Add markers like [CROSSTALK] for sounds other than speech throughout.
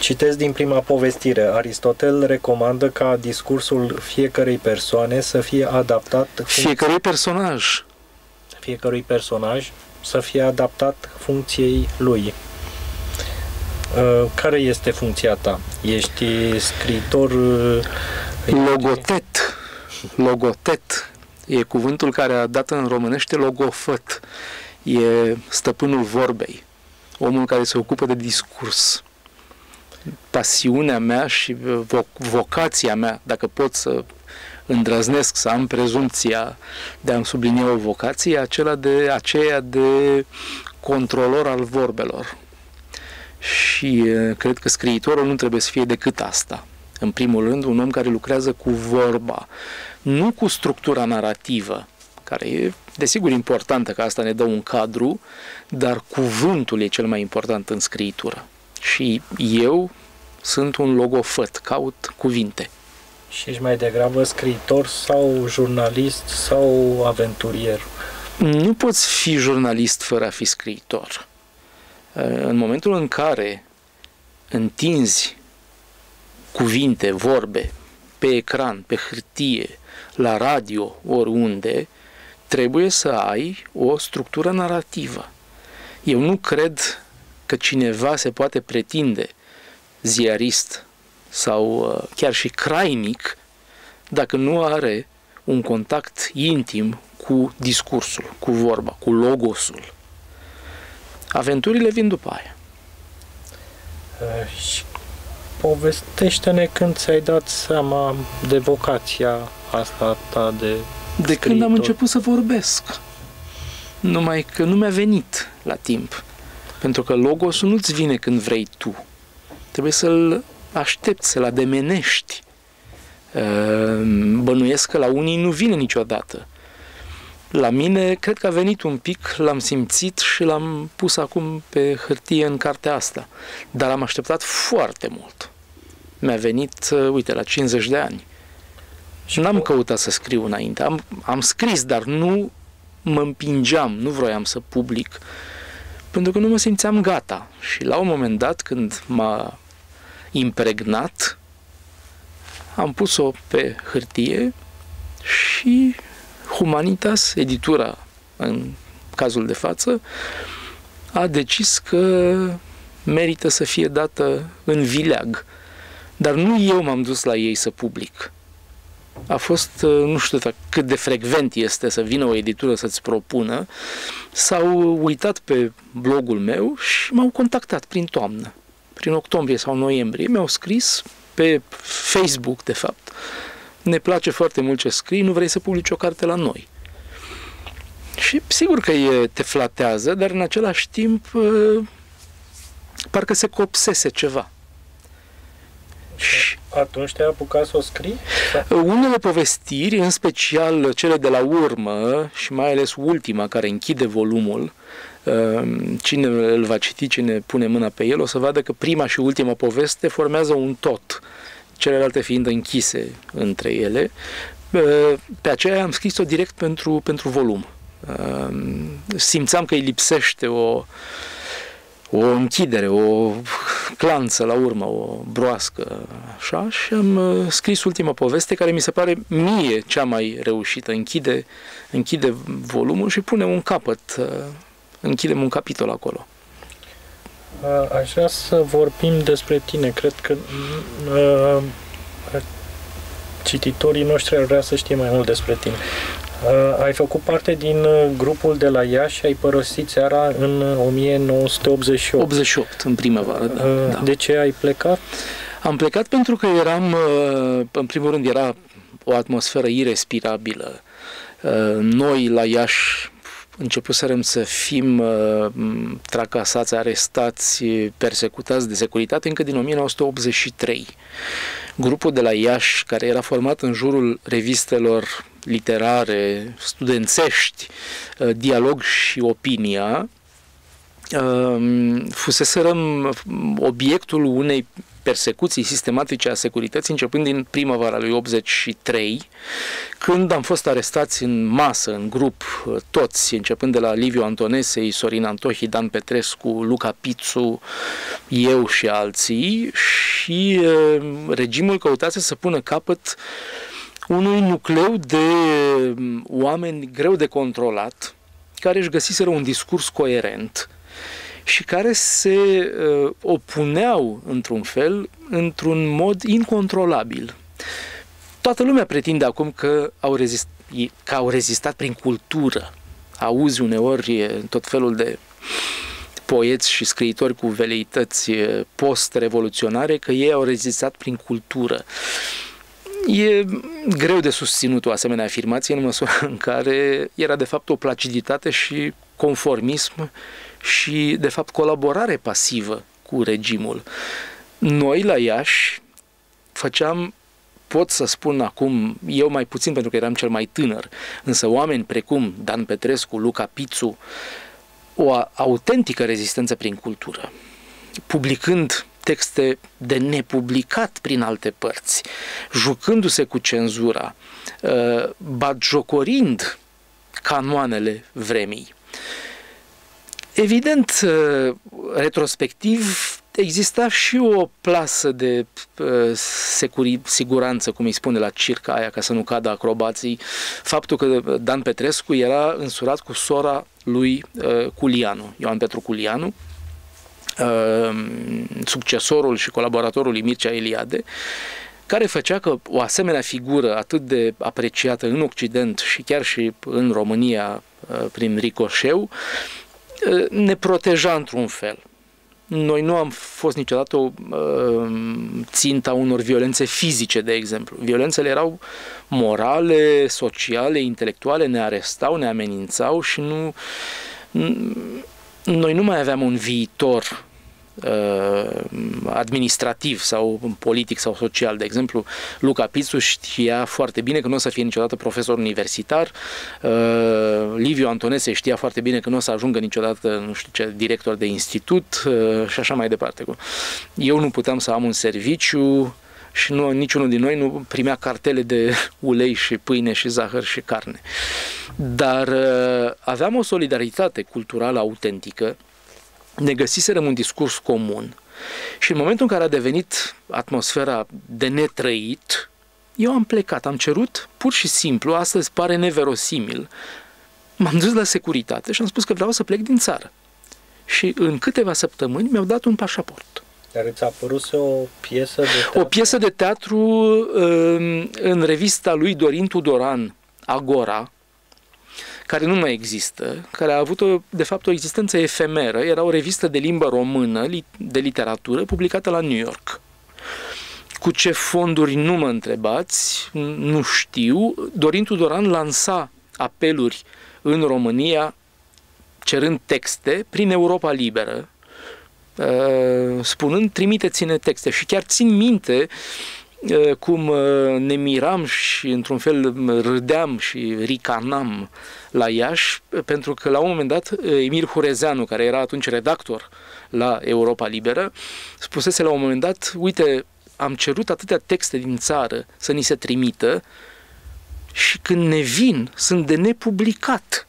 Citesc din prima povestire. Aristotel recomandă ca discursul fiecărei persoane să fie adaptat Fiecărui personaj. fiecărui personaj să fie adaptat funcției lui. Uh, Care este funcția ta? Ești scriitor uh, Logotet. Logotet. E cuvântul care a dat în românește logofăt. E stăpânul vorbei. Omul care se ocupă de discurs. Pasiunea mea și vo- vocația mea, dacă pot să îndrăznesc să am prezumția de a-mi sublinia o vocație, e acela de, aceea de controlor al vorbelor. Și e, cred că scriitorul nu trebuie să fie decât asta. În primul rând, un om care lucrează cu vorba, nu cu structura narrativă, care e, desigur, importantă, că asta ne dă un cadru, dar cuvântul e cel mai important în scriitură. Și eu sunt un logofăt, caut cuvinte. și ești mai degrabă scriitor sau jurnalist sau aventurier. Nu poți fi jurnalist fără a fi scriitor. În momentul în care întinzi cuvinte, vorbe, pe ecran, pe hârtie, la radio, oriunde, trebuie să ai o structură narrativă. Eu nu cred că cineva se poate pretinde ziarist sau uh, chiar și crainic dacă nu are un contact intim cu discursul, cu vorba, cu logosul. Aventurile vin după aia. Uh, Și povestește-ne când ți-ai dat seama de vocația asta ta de De când am Scriitor. început să vorbesc. Numai că nu mi-a venit la timp. Pentru că logosul nu-ți vine când vrei tu. Trebuie să-l aștepți, să-l ademenești. Ehm, Bănuiesc că la unii nu vine niciodată. La mine, cred că a venit un pic, l-am simțit și l-am pus acum pe hârtie în cartea asta. Dar am așteptat foarte mult. Mi-a venit, uh, uite, la 50 de ani. Și n-am căutat să scriu înainte. Am, am scris, dar nu mă împingeam, nu vroiam să public, pentru că nu mă simțeam gata. Și la un moment dat, când m-a impregnat, am pus-o pe hârtie și Humanitas, editura în cazul de față, a decis că merită să fie dată în vileag. Dar nu eu m-am dus la ei să public. A fost, uh, nu știu dacă- cât de frecvent este să vină o editură să-ți propună, s-au uitat pe blogul meu și m-au contactat prin toamnă, prin octombrie sau noiembrie. Mi-au scris pe Facebook, de fapt, ne place foarte mult ce scrii, nu vrei să publici o carte la noi. Și sigur că e, te flatează, dar în același timp uh, parcă se copsese ceva. Și Atunci te-ai apucat să o scrii? unele povestiri, în special cele de la urmă și mai ales ultima care închide volumul, uh, cine îl va citi, cine pune mâna pe el, o să vadă că prima și ultima poveste formează un tot, celelalte fiind închise între ele. Uh, Pe aceea am scris-o direct pentru, pentru volum. Uh, Simțeam că îi lipsește o, o închidere, o clanță la urmă, o broască, așa, și am uh, scris ultima poveste care mi se pare mie cea mai reușită. Închide, închide volumul și pune un capăt, uh, închidem un capitol acolo. Uh, Aș vrea să vorbim despre tine. Cred că uh, cititorii noștri ar vrea să știe mai mult despre tine. Uh, ai făcut parte din uh, grupul de la Iași și ai părăsit țara în uh, 1988. 88 în primăvară, da. Uh, da. De ce ai plecat? Am plecat pentru că eram, uh, în primul rând, era o atmosferă irrespirabilă. Uh, Noi, la Iași, începuserăm să fim uh, m, tracasați, arestați, persecutați de securitate încă din 1983. Grupul de la Iași, care era format în jurul revistelor literare, studențești, uh, Dialog și Opinia, um, fuseserăm obiectul unei persecuții sistematice a securității, începând din primăvara lui 83, când am fost arestați în masă, în grup, toți, începând de la Liviu Antonesei, Sorin Antohi, Dan Petrescu, Luca Pizzu, eu și alții, și uh, regimul căutase să pună capăt unui nucleu de um, oameni greu de controlat, care își găsiseră un discurs coerent, și care se uh, opuneau, într-un fel, într-un mod incontrolabil. Toată lumea pretinde acum că au, rezist, că au rezistat prin cultură. Auzi uneori tot felul de poeți și scriitori cu veleități post-revoluționare că ei au rezistat prin cultură. E greu de susținut o asemenea afirmație în măsura în care era de fapt o placiditate și conformism și, de fapt, colaborare pasivă cu regimul. Noi, la Iași, făceam pot să spun acum, eu mai puțin pentru că eram cel mai tânăr, însă oameni precum Dan Petrescu, Luca Pițu, o autentică rezistență prin cultură, publicând texte de nepublicat prin alte părți, jucându-se cu cenzura, uh, batjocorind canoanele vremii. Evident, uh, retrospectiv, exista și o plasă de uh, securi, siguranță, cum îi spune la circa aia, ca să nu cadă acrobații, faptul că Dan Petrescu era însurat cu sora lui uh, Culianu, Ioan Petru Culianu, succesorul și colaboratorul lui Mircea Eliade, care făcea că o asemenea figură atât de apreciată în Occident și chiar și în România prin ricoșeu, ne proteja într-un fel. Noi nu am fost niciodată o uh, ținta unor violențe fizice, de exemplu. Violențele erau morale, sociale, intelectuale, ne arestau, ne amenințau și nu... Noi nu mai aveam un viitor Uh, administrativ sau politic sau social. De exemplu, Luca Pițu știa foarte bine că nu o să fie niciodată profesor universitar, uh, Liviu Antonese știa foarte bine că nu o să ajungă niciodată, nu știu ce, director de institut uh, și așa mai departe. Eu nu puteam să am un serviciu și nu, niciunul din noi nu primea cartele de [LAUGHS] ulei și pâine și zahăr și carne. Dar aveam o solidaritate culturală autentică ne găsiserăm un discurs comun și în momentul în care a devenit atmosfera de netrăit, eu am plecat, am cerut pur și simplu, astăzi pare neverosimil, m-am dus la securitate și am spus că vreau să plec din țară. Și în câteva săptămâni mi-au dat un pașaport. Dar îți a apărut o piesă de teatru? O piesă de teatru um, în revista lui Dorin Tudoran, Agora, care nu mai există, care a avut, o, de fapt, o existență efemeră. Era o revistă de limbă română, de literatură, publicată la New York. Cu ce fonduri nu mă întrebați, nu știu. Dorin Tudoran lansa apeluri în România cerând texte prin Europa Liberă, uh, spunând trimiteți-ne texte. Și chiar țin minte uh, cum uh, ne miram și într-un fel râdeam și ricanam la Iași, pentru că la un moment dat Emil Hurezeanu, care era atunci redactor la Europa Liberă, spusese la un moment dat, uite, am cerut atâtea texte din țară să ni se trimită și când ne vin, sunt de nepublicat.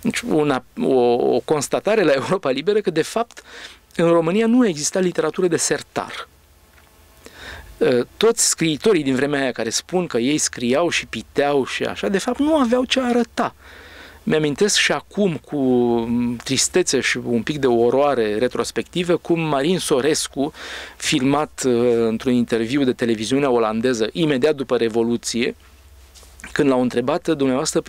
Deci una, o, o constatare la Europa Liberă că, de fapt, în România nu exista literatură de sertar. Ă, toți scriitorii din vremea aia care spun că ei scriau și piteau și așa, de fapt nu aveau ce arăta. Mi-amintesc și acum cu tristețe și un pic de oroare retrospectivă cum Marin Sorescu, filmat ă, într-un interviu de televiziunea olandeză imediat după Revoluție, când l-au întrebat dumneavoastră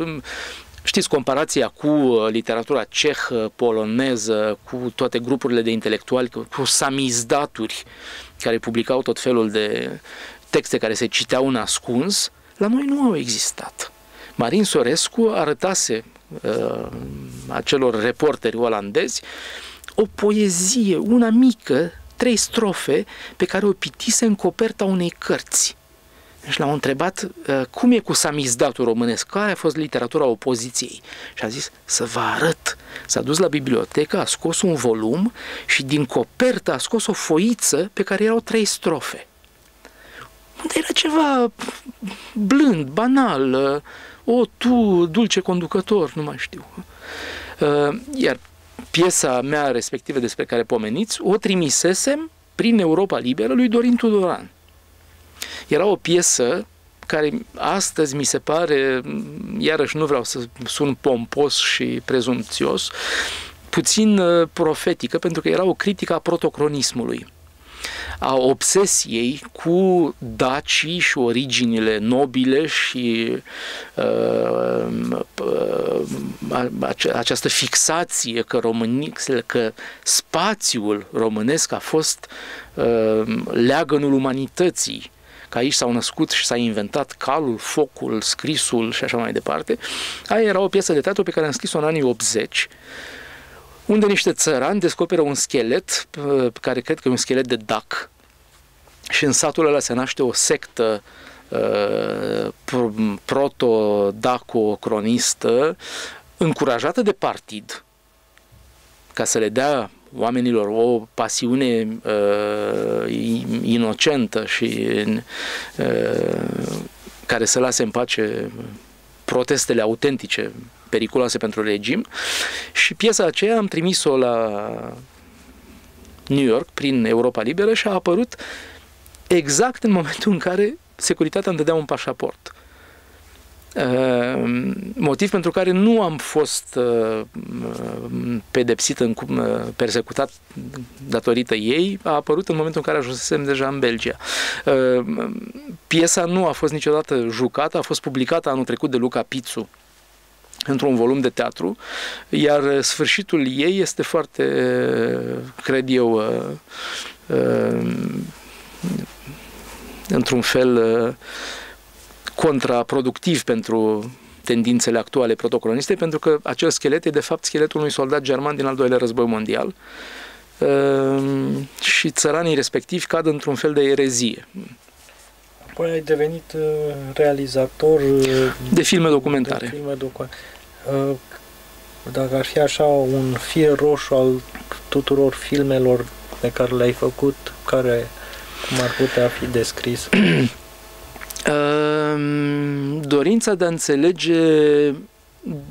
Știți, comparația cu ă, literatura cehă, poloneză, cu toate grupurile de intelectuali, cu samizdaturi care publicau tot felul de texte care se citeau în ascuns, la noi nu au existat. Marin Sorescu arătase uh, acelor reporteri olandezi o poezie, una mică, trei strofe, pe care o pitise în coperta unei cărți. Și l-au întrebat uh, cum e cu samizdatul românesc, care a fost literatura opoziției. Și a zis să vă arăt, S-a dus la bibliotecă, a scos un volum și din copertă a scos o foiță pe care erau trei strofe. Unde era ceva blând, banal, o, tu, dulce conducător, nu mai știu. Uh, iar piesa mea respectivă despre care pomeniți, o trimisesem prin Europa Liberă lui Dorin Tudoran. Era o piesă care astăzi mi se pare, iarăși nu vreau să sun pompos și prezumțios, puțin uh, profetică, pentru că era o critică a protocronismului a obsesiei cu dacii și originile nobile și uh, uh, această fixație că, românic, că spațiul românesc a fost uh, leagănul umanității că aici s-au născut și s-a inventat calul, focul, scrisul și așa mai departe. Aia era o piesă de teatru pe care am scris-o în anii 80 unde niște țărani descoperă un schelet, care cred că e un schelet de dac, și în satul ăla se naște o sectă uh, proto-daco-cronistă încurajată de partid ca să le dea oamenilor o pasiune uh, inocentă și uh, care să lase în pace protestele autentice periculoase pentru regim și piesa aceea am trimis-o la New York prin Europa Liberă și a apărut exact în momentul în care securitatea îmi dădea un pașaport. Uh, motiv pentru care nu am fost uh, pedepsit, în, uh, persecutat datorită ei, a apărut în momentul în care ajunsesem deja în Belgia. Piesa nu a fost niciodată jucată, a fost publicată anul trecut de Luca Pizzu într-un volum de teatru, iar sfârșitul ei este foarte, cred eu, într-un fel uh, contraproductiv pentru tendințele actuale protocoloniste, pentru că acel schelet e de fapt scheletul unui soldat german din al doilea război mondial uh, și țăranii respectivi cad într-un fel de erezie. Apoi ai devenit uh, realizator de filme documentare. De filme docu- dacă ar fi așa un fir roșu al tuturor filmelor pe care le-ai făcut, care cum ar putea fi descris? [CLEARS THROAT] Dorința de a înțelege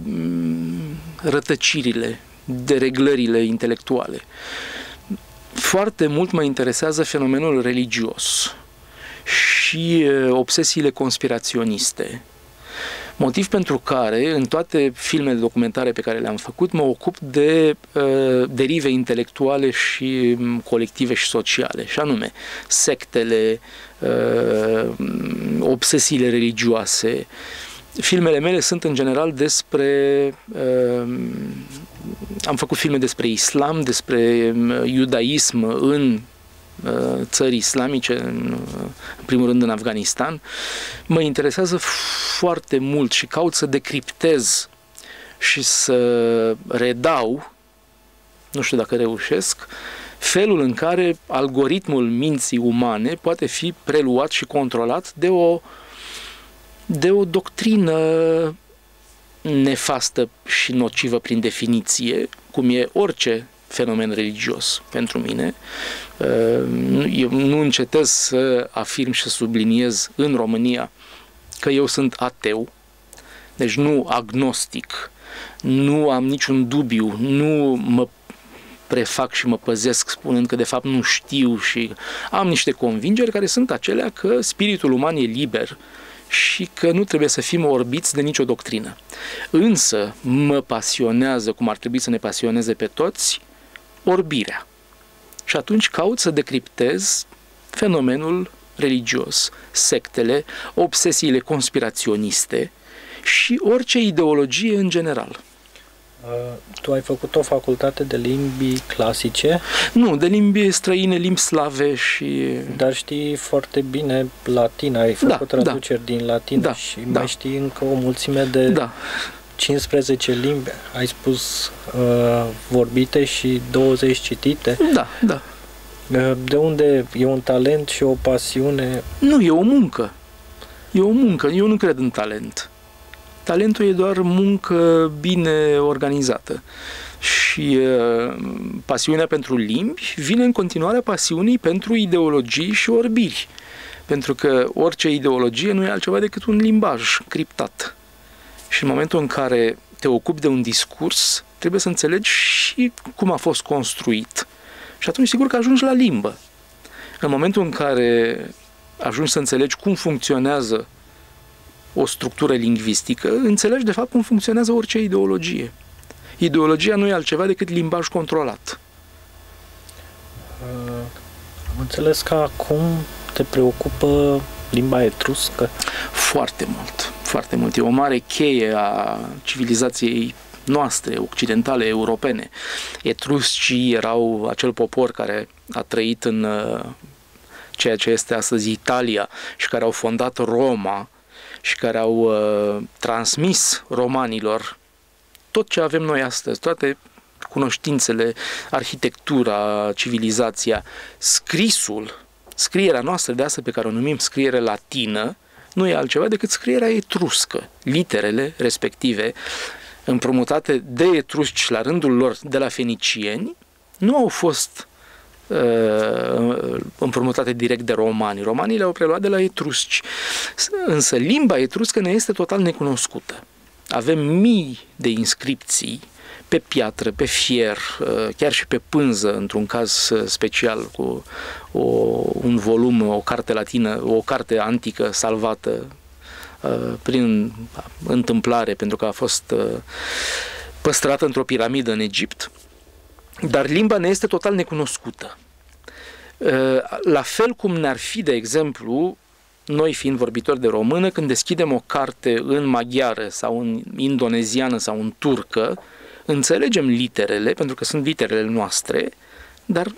mm, rătăcirile, dereglările intelectuale. Foarte mult mă interesează fenomenul religios și obsesiile conspiraționiste. Motiv pentru care, în toate filmele documentare pe care le-am făcut, mă ocup de uh, derive intelectuale și um, colective și sociale, și anume sectele, uh, obsesiile religioase. Filmele mele sunt în general despre. Uh, am făcut filme despre islam, despre um, iudaism în Uh, țări islamice, în, uh, în primul rând în Afganistan, mă interesează foarte mult și caut să decriptez și să redau, nu știu dacă reușesc, felul în care algoritmul minții umane poate fi preluat și controlat de o, de o doctrină nefastă și nocivă prin definiție, cum e orice fenomen religios pentru mine. Eu nu încetez să afirm și să subliniez în România că eu sunt ateu, deci nu agnostic, nu am niciun dubiu, nu mă prefac și mă păzesc spunând că de fapt nu știu și am niște convingeri care sunt acelea că spiritul uman e liber și că nu trebuie să fim orbiți de nicio doctrină. Însă mă pasionează, cum ar trebui să ne pasioneze pe toți, orbirea. Și atunci caut să decriptez fenomenul religios, sectele, obsesiile conspiraționiste și orice ideologie în general. Uh, tu ai făcut o facultate de limbi clasice? Nu, de limbi străine, limbi slave și... Dar știi foarte bine latina, ai făcut da, traduceri da. din latină da, și da. mai știi încă o mulțime de da. 15 limbi, ai spus, uh, vorbite și 20 citite. Da, da. Uh, de unde e un talent și o pasiune? Nu, e o muncă. E o muncă. Eu nu cred în talent. Talentul e doar muncă bine organizată. Și uh, pasiunea pentru limbi vine în continuare pasiunii pentru ideologii și orbiri. Pentru că orice ideologie nu e altceva decât un limbaj criptat. Și în momentul în care te ocupi de un discurs, trebuie să înțelegi și cum a fost construit. Și atunci sigur că ajungi la limbă. În momentul în care ajungi să înțelegi cum funcționează o structură lingvistică, înțelegi de fapt cum funcționează orice ideologie. Ideologia nu e altceva decât limbaj controlat. Uh, am înțeles că acum te preocupă limba etruscă? Foarte mult, foarte mult. E o mare cheie a civilizației noastre, occidentale, europene. Etruscii erau acel popor care a trăit în uh, ceea ce este astăzi Italia și care au fondat Roma și care au uh, transmis romanilor tot ce avem noi astăzi, toate cunoștințele, arhitectura, civilizația, scrisul, scrierea noastră de astăzi pe care o numim scriere latină, nu e altceva decât scrierea etruscă. Literele respective, împrumutate de etrusci la rândul lor de la fenicieni, nu au fost uh, împrumutate direct de romani. Romanii le-au preluat de la etrusci. Însă limba etruscă ne este total necunoscută. Avem mii de inscripții pe piatră, pe fier, uh, chiar și pe pânză, într-un caz uh, special cu o, un volum, o carte latină, o carte antică salvată uh, prin întâmplare, pentru că a fost păstrată într-o piramidă în Egipt, dar limba ne este total necunoscută. La fel cum ne-ar fi, de exemplu, noi fiind vorbitori de română, când deschidem o carte în maghiară sau în indoneziană sau în turcă, înțelegem literele, pentru că sunt literele noastre, dar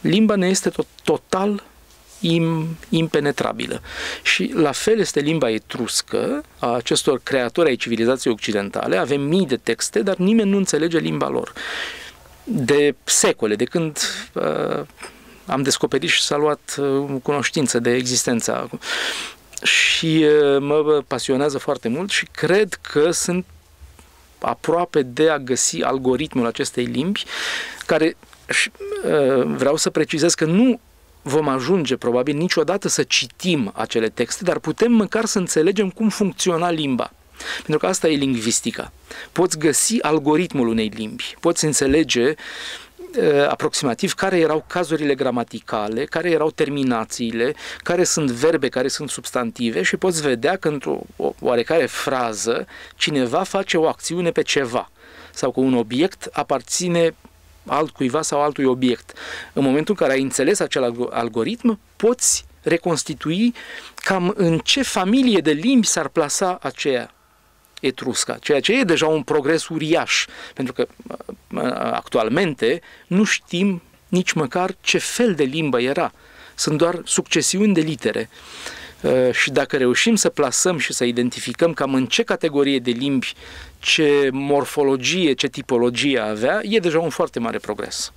limba ne este tot, total im, impenetrabilă. Și la fel este limba etruscă a acestor creatori ai civilizației occidentale. Avem mii de texte, dar nimeni nu înțelege limba lor. De secole, de când uh, am descoperit și s-a luat uh, cunoștință de existența. Și uh, mă pasionează foarte mult și cred că sunt aproape de a găsi algoritmul acestei limbi, care uh, vreau să precizez că nu vom ajunge probabil niciodată să citim acele texte, dar putem măcar să înțelegem cum funcționa limba. Pentru că asta e lingvistica. Poți găsi algoritmul unei limbi, poți înțelege Uh, aproximativ care erau cazurile gramaticale, care erau terminațiile, care sunt verbe, care sunt substantive și poți vedea că într-o oarecare frază cineva face o acțiune pe ceva sau că un obiect aparține altcuiva sau altui obiect. În momentul în care ai înțeles acel algoritm, poți reconstitui cam în ce familie de limbi s-ar plasa aceea etrusca, ceea ce e deja un progres uriaș, pentru că actualmente nu știm nici măcar ce fel de limbă era. Sunt doar succesiuni de litere. Uh, și dacă reușim să plasăm și să identificăm cam în ce categorie de limbi, ce morfologie, ce tipologie avea, e deja un foarte mare progres.